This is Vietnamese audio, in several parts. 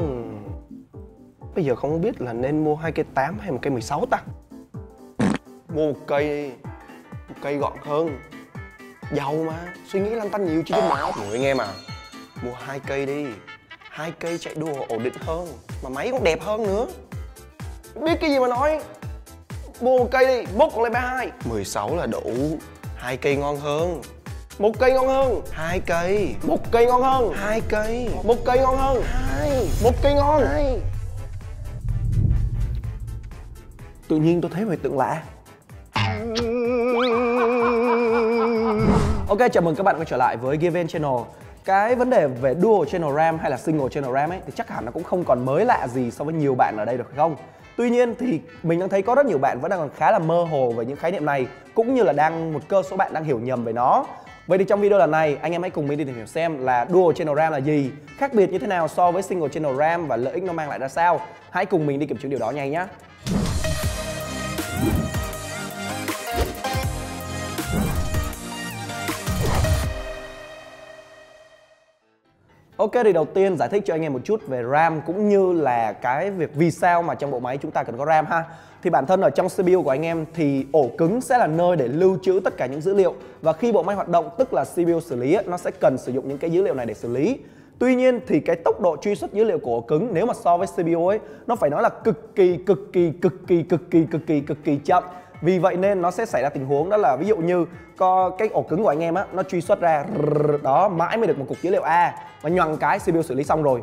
Hmm. Bây giờ không biết là nên mua hai cây 8 hay một cây 16 ta? Mua một cây Một cây gọn hơn. Giàu mà, suy nghĩ lăn tăn nhiều chứ mà. Mọi người nghe mà. Mua hai cây đi. Hai cây chạy đua ổn định hơn Mà máy còn đẹp hơn nữa. Biết cái gì mà nói? Mua một cây đi, mốt còn lên 32 16 là đủ. Hai cây ngon hơn một cây ngon hơn. Hai cây. Một cây ngon hơn. Hai cây. Một cây ngon hơn. Hai. Một cây ngon. Hai. Tự nhiên tôi thấy hồi tượng lạ. Ok, chào mừng các bạn quay trở lại với Given Channel. Cái vấn đề về dual channel RAM hay là single channel RAM ấy thì chắc hẳn nó cũng không còn mới lạ gì so với nhiều bạn ở đây được không? Tuy nhiên thì mình đang thấy có rất nhiều bạn vẫn đang còn khá là mơ hồ về những khái niệm này cũng như là đang một cơ số bạn đang hiểu nhầm về nó. Vậy thì trong video lần này anh em hãy cùng mình đi tìm hiểu xem là dual channel RAM là gì, khác biệt như thế nào so với single channel RAM và lợi ích nó mang lại ra sao. Hãy cùng mình đi kiểm chứng điều đó nhanh nhé. Ok, thì đầu tiên giải thích cho anh em một chút về RAM cũng như là cái việc vì sao mà trong bộ máy chúng ta cần có RAM ha. Thì bản thân ở trong CPU của anh em thì ổ cứng sẽ là nơi để lưu trữ tất cả những dữ liệu và khi bộ máy hoạt động, tức là CPU xử lý nó sẽ cần sử dụng những cái dữ liệu này để xử lý. Tuy nhiên thì cái tốc độ truy xuất dữ liệu của ổ cứng nếu mà so với CPU ấy, nó phải nói là cực kỳ cực kỳ cực kỳ cực kỳ cực kỳ cực kỳ chậm. Vì vậy nên nó sẽ xảy ra tình huống đó là ví dụ như có cái ổ cứng của anh em á, nó truy xuất ra đó, mãi mới được một cục dữ liệu A. Và nhoằng cái CPU xử lý xong rồi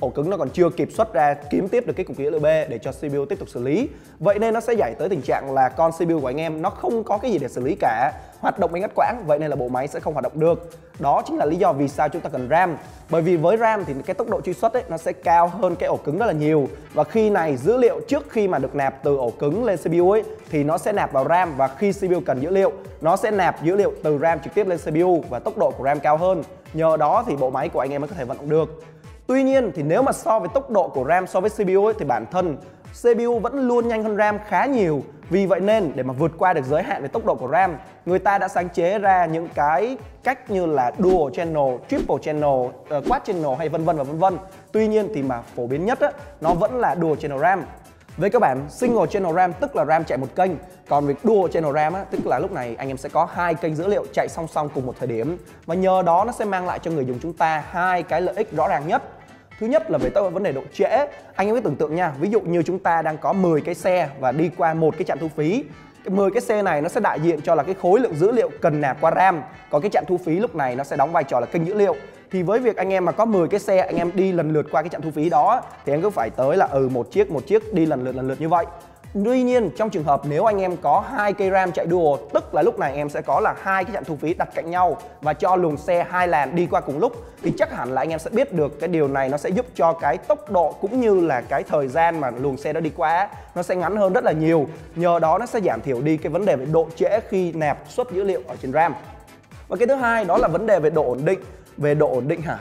ổ cứng nó còn chưa kịp xuất ra, kiếm tiếp được cái cục dữ liệu B để cho CPU tiếp tục xử lý. Vậy nên nó sẽ giải tới tình trạng là con CPU của anh em nó không có cái gì để xử lý cả hoạt động bị ngắt quãng vậy nên là bộ máy sẽ không hoạt động được. Đó chính là lý do vì sao chúng ta cần RAM. Bởi vì với RAM thì cái tốc độ truy xuất ấy nó sẽ cao hơn cái ổ cứng rất là nhiều. Và khi này dữ liệu trước khi mà được nạp từ ổ cứng lên CPU ấy thì nó sẽ nạp vào RAM. Và khi CPU cần dữ liệu nó sẽ nạp dữ liệu từ RAM trực tiếp lên CPU và tốc độ của RAM cao hơn. Nhờ đó thì bộ máy của anh em mới có thể vận động được. Tuy nhiên thì nếu mà so với tốc độ của RAM so với CPU ấy, thì bản thân CPU vẫn luôn nhanh hơn RAM khá nhiều. Vì vậy nên để mà vượt qua được giới hạn về tốc độ của RAM Người ta đã sáng chế ra những cái cách như là dual channel, triple channel, uh, quad channel hay vân vân và vân vân. Tuy nhiên thì mà phổ biến nhất á, nó vẫn là dual channel RAM. Với các bạn, single channel RAM tức là RAM chạy một kênh, còn việc dual channel RAM á, tức là lúc này anh em sẽ có hai kênh dữ liệu chạy song song cùng một thời điểm. Và nhờ đó nó sẽ mang lại cho người dùng chúng ta hai cái lợi ích rõ ràng nhất. Thứ nhất là về tốc vấn đề độ trễ. Anh em cứ tưởng tượng nha, ví dụ như chúng ta đang có 10 cái xe và đi qua một cái trạm thu phí. Cái 10 cái xe này nó sẽ đại diện cho là cái khối lượng dữ liệu cần nạp qua RAM. Còn cái trạm thu phí lúc này nó sẽ đóng vai trò là kênh dữ liệu. Thì với việc anh em mà có 10 cái xe anh em đi lần lượt qua cái trạm thu phí đó Thì em cứ phải tới là ừ một chiếc một chiếc đi lần lượt lần lượt như vậy. Tuy nhiên trong trường hợp nếu anh em có hai cây RAM chạy dual tức là lúc này em sẽ có là hai cái trạm thu phí đặt cạnh nhau và cho luồng xe hai làn đi qua cùng lúc thì chắc hẳn là anh em sẽ biết được cái điều này nó sẽ giúp cho cái tốc độ cũng như là cái thời gian mà luồng xe đó đi qua nó sẽ ngắn hơn rất là nhiều. Nhờ đó nó sẽ giảm thiểu đi cái vấn đề về độ trễ khi nạp xuất dữ liệu ở trên RAM. Và cái thứ hai đó là vấn đề về độ ổn định về độ ổn định hả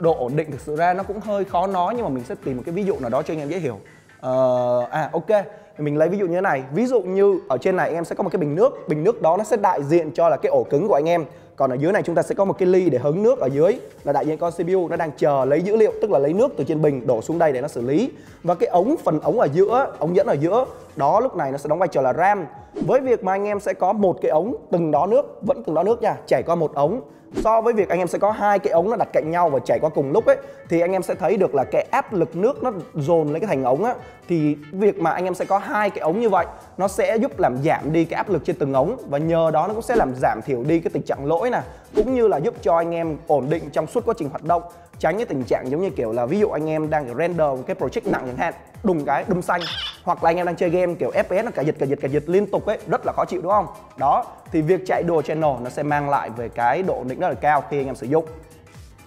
độ ổn định thực sự ra nó cũng hơi khó nói nhưng mà mình sẽ tìm một cái ví dụ nào đó cho anh em dễ hiểu uh, à ok mình lấy ví dụ như thế này. Ví dụ như ở trên này anh em sẽ có một cái bình nước. Bình nước đó nó sẽ đại diện cho là cái ổ cứng của anh em. Còn ở dưới này chúng ta sẽ có một cái ly để hứng nước ở dưới. Là đại diện con CPU nó đang chờ lấy dữ liệu, tức là lấy nước từ trên bình đổ xuống đây để nó xử lý. Và cái ống, phần ống ở giữa, ống dẫn ở giữa, đó lúc này nó sẽ đóng vai trò là RAM. Với việc mà anh em sẽ có một cái ống, từng đó nước, vẫn từng đó nước nha, chảy qua một ống so với việc anh em sẽ có hai cái ống nó đặt cạnh nhau và chảy qua cùng lúc ấy, thì anh em sẽ thấy được là cái áp lực nước nó dồn lên cái thành ống á. Thì việc mà anh em sẽ có hai cái ống như vậy, nó sẽ giúp làm giảm đi cái áp lực trên từng ống và nhờ đó nó cũng sẽ làm giảm thiểu đi cái tình trạng lỗi nè, cũng như là giúp cho anh em ổn định trong suốt quá trình hoạt động, tránh cái tình trạng giống như kiểu là ví dụ anh em đang render một cái project nặng chẳng hạn, đùng cái đùng xanh. Hoặc là anh em đang chơi game kiểu FPS nó cả giật cả giật cả giật liên tục ấy, rất là khó chịu, đúng không? Đó thì việc chạy dual channel nó sẽ mang lại về cái độ ổn rất là cao khi anh em sử dụng.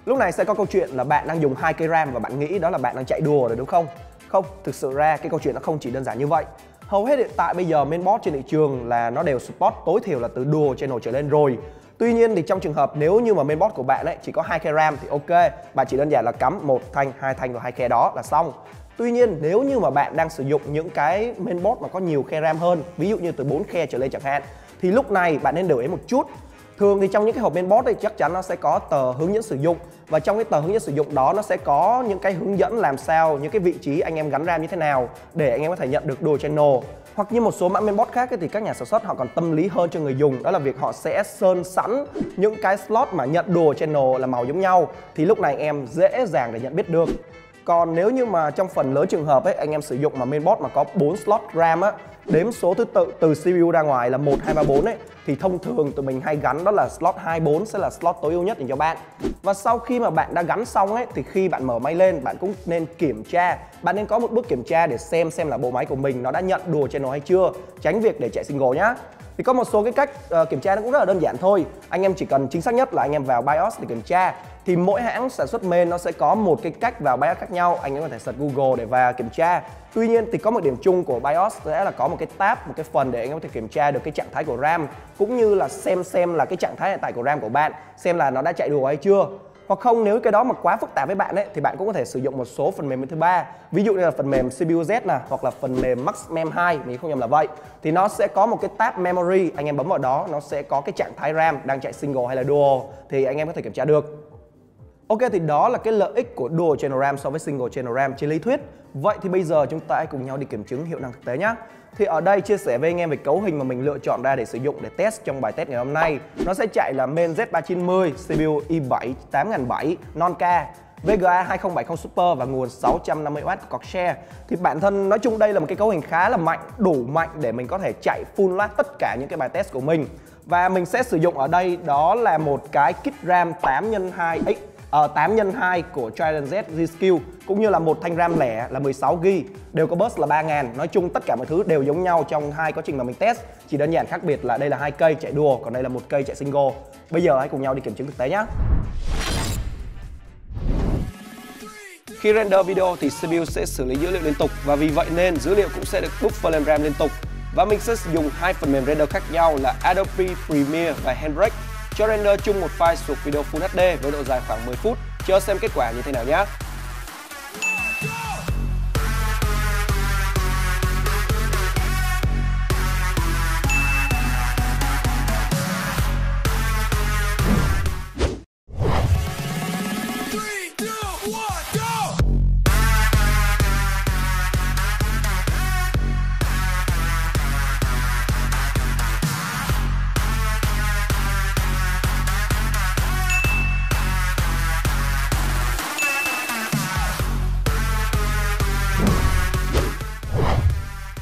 Lúc này sẽ có câu chuyện là bạn đang dùng hai cây ram và bạn nghĩ đó là bạn đang chạy đùa rồi đúng không? Không thực sự ra cái câu chuyện nó không chỉ đơn giản như vậy. Hầu hết hiện tại bây giờ mainboard trên thị trường là nó đều support tối thiểu là từ dual channel trở lên rồi. Tuy nhiên thì trong trường hợp nếu như mà mainboard của bạn ấy chỉ có hai khe RAM thì ok, bạn chỉ đơn giản là cắm một thanh, hai thanh vào hai khe đó là xong. Tuy nhiên nếu như mà bạn đang sử dụng những cái mainboard mà có nhiều khe RAM hơn, ví dụ như từ 4 khe trở lên chẳng hạn, thì lúc này bạn nên để ý một chút. Thường thì trong những cái hộp mainboard thì chắc chắn nó sẽ có tờ hướng dẫn sử dụng. Và trong cái tờ hướng dẫn sử dụng đó, nó sẽ có những cái hướng dẫn làm sao, những cái vị trí anh em gắn RAM như thế nào để anh em có thể nhận được đồ Channel. Hoặc như một số mã mainboard khác thì các nhà sản xuất họ còn tâm lý hơn cho người dùng. Đó là việc họ sẽ sơn sẵn những cái slot mà nhận đồ Channel là màu giống nhau. Thì lúc này em dễ dàng để nhận biết được. Còn nếu như mà trong phần lớn trường hợp ấy, anh em sử dụng mà mainboard mà có 4 slot RAM á đếm số thứ tự từ CPU ra ngoài là 1 2 3 4 ấy thì thông thường tụi mình hay gắn đó là slot 24 sẽ là slot tối ưu nhất dành cho bạn. Và sau khi mà bạn đã gắn xong ấy thì khi bạn mở máy lên bạn cũng nên kiểm tra, bạn nên có một bước kiểm tra để xem xem là bộ máy của mình nó đã nhận đùa channel hay chưa, tránh việc để chạy single nhá. Thì có một số cái cách uh, kiểm tra nó cũng rất là đơn giản thôi. Anh em chỉ cần chính xác nhất là anh em vào BIOS để kiểm tra. Thì mỗi hãng sản xuất main nó sẽ có một cái cách vào BIOS khác nhau. Anh em có thể search Google để vào kiểm tra. Tuy nhiên thì có một điểm chung của BIOS sẽ là có một cái tab, một cái phần để anh em có thể kiểm tra được cái trạng thái của RAM cũng như là xem xem là cái trạng thái hiện tại của RAM của bạn xem là nó đã chạy đủ hay chưa hoặc không, nếu cái đó mà quá phức tạp với bạn ấy, thì bạn cũng có thể sử dụng một số phần mềm thứ ba. Ví dụ như là phần mềm CPU Z nè, hoặc là phần mềm Max Mem 2 mình không nhầm là vậy. Thì nó sẽ có một cái tab memory, anh em bấm vào đó, nó sẽ có cái trạng thái RAM đang chạy single hay là dual, thì anh em có thể kiểm tra được. Ok, thì đó là cái lợi ích của Dual Channel RAM so với Single Channel RAM trên lý thuyết. Vậy thì bây giờ chúng ta hãy cùng nhau đi kiểm chứng hiệu năng thực tế nhé thì ở đây chia sẻ với anh em về cấu hình mà mình lựa chọn ra để sử dụng để test trong bài test ngày hôm nay. Nó sẽ chạy là main Z390, CPU i7 8007 non-K VGA 2070 Super và nguồn 650W Corsair Thì bản thân nói chung đây là một cái cấu hình khá là mạnh, đủ mạnh để mình có thể chạy full load tất cả những cái bài test của mình. Và mình sẽ sử dụng ở đây đó là một cái kit RAM 8x2X uh, 8 x 2 của Trident Z G-Skill cũng như là một thanh RAM lẻ là 16GB đều có bus là 3000 nói chung tất cả mọi thứ đều giống nhau trong hai quá trình mà mình test. Chỉ đơn giản khác biệt là đây là hai cây chạy đua còn đây là một cây chạy single. Bây giờ hãy cùng nhau đi kiểm chứng thực tế nhé Khi render video thì CPU sẽ xử lý dữ liệu liên tục và vì vậy nên dữ liệu cũng sẽ được buffer lên RAM liên tục. Và mình sẽ sử dụng hai phần mềm render khác nhau là Adobe Premiere và Handbrake cho render ờ, chung một file thuộc video Full HD với độ dài khoảng 10 phút. Chờ xem kết quả như thế nào nhé.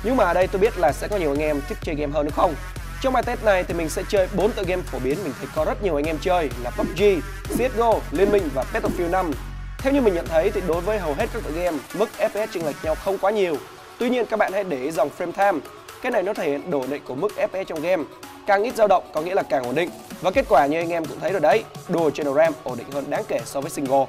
Nhưng mà ở đây tôi biết là sẽ có nhiều anh em thích chơi game hơn đúng không? Trong bài test này thì mình sẽ chơi 4 tựa game phổ biến mình thấy có rất nhiều anh em chơi là PUBG, CSGO, Liên minh và Battlefield 5. Theo như mình nhận thấy thì đối với hầu hết các tựa game, mức FPS chênh lệch nhau không quá nhiều. Tuy nhiên các bạn hãy để ý dòng frame time. Cái này nó thể hiện độ ổn định của mức FPS trong game. Càng ít dao động có nghĩa là càng ổn định. Và kết quả như anh em cũng thấy rồi đấy, Dual Channel RAM ổn định hơn đáng kể so với single.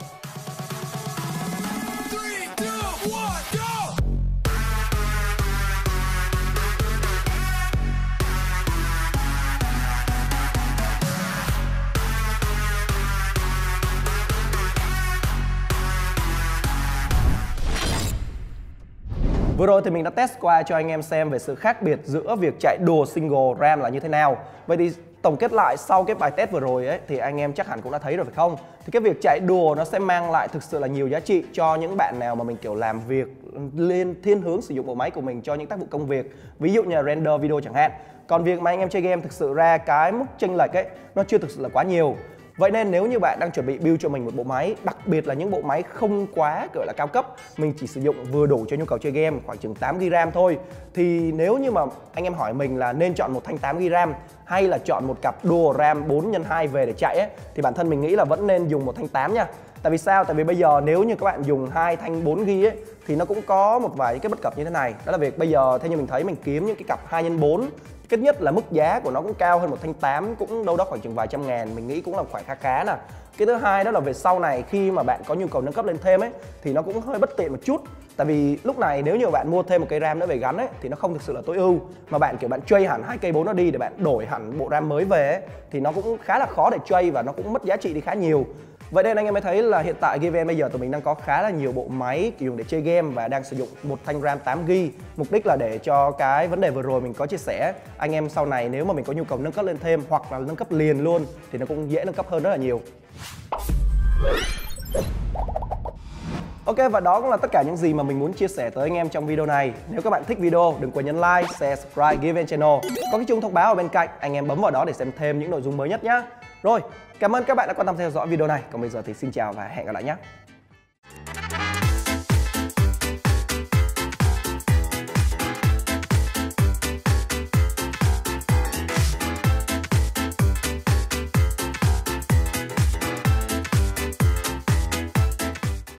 Vừa rồi thì mình đã test qua cho anh em xem về sự khác biệt giữa việc chạy đồ single RAM là như thế nào. Vậy thì tổng kết lại sau cái bài test vừa rồi ấy, thì anh em chắc hẳn cũng đã thấy rồi phải không? Thì cái việc chạy đùa nó sẽ mang lại thực sự là nhiều giá trị cho những bạn nào mà mình, kiểu, làm việc lên thiên hướng sử dụng bộ máy của mình cho những tác vụ công việc. Ví dụ như là render video chẳng hạn. Còn việc mà anh em chơi game thực sự ra cái mức chênh lệch ấy, nó chưa thực sự là quá nhiều. Vậy nên nếu như bạn đang chuẩn bị build cho mình một bộ máy, đặc biệt là những bộ máy không quá gọi là cao cấp, mình chỉ sử dụng vừa đủ cho nhu cầu chơi game khoảng chừng 8GB RAM thôi thì nếu như mà anh em hỏi mình là nên chọn một thanh 8GB RAM hay là chọn một cặp dual RAM 4x2 về để chạy ấy thì bản thân mình nghĩ là vẫn nên dùng một thanh 8 nha. Tại vì sao? Tại vì bây giờ nếu như các bạn dùng hai thanh 4 ghi ấy thì nó cũng có một vài cái bất cập như thế này. Đó là việc bây giờ theo như mình thấy mình kiếm những cái cặp 2x4 ít nhất là mức giá của nó cũng cao hơn một thanh 8 cũng đâu đó khoảng chừng vài trăm ngàn mình nghĩ cũng là khoản khá khá nè cái thứ hai đó là về sau này khi mà bạn có nhu cầu nâng cấp lên thêm ấy thì nó cũng hơi bất tiện một chút tại vì lúc này nếu như bạn mua thêm một cây ram nữa về gắn ấy thì nó không thực sự là tối ưu mà bạn kiểu bạn chơi hẳn hai cây bốn nó đi để bạn đổi hẳn bộ ram mới về ấy, thì nó cũng khá là khó để chơi và nó cũng mất giá trị đi khá nhiều Vậy nên anh em mới thấy là hiện tại GVM bây giờ tụi mình đang có khá là nhiều bộ máy dùng để chơi game và đang sử dụng một thanh RAM 8GB Mục đích là để cho cái vấn đề vừa rồi mình có chia sẻ Anh em sau này nếu mà mình có nhu cầu nâng cấp lên thêm hoặc là nâng cấp liền luôn thì nó cũng dễ nâng cấp hơn rất là nhiều. Ok và đó cũng là tất cả những gì mà mình muốn chia sẻ tới anh em trong video này. Nếu các bạn thích video đừng quên nhấn like, share, subscribe, give channel. Có cái chuông thông báo ở bên cạnh anh em bấm vào đó để xem thêm những nội dung mới nhất nhé rồi, cảm ơn các bạn đã quan tâm theo dõi video này. Còn bây giờ thì xin chào và hẹn gặp lại nhé.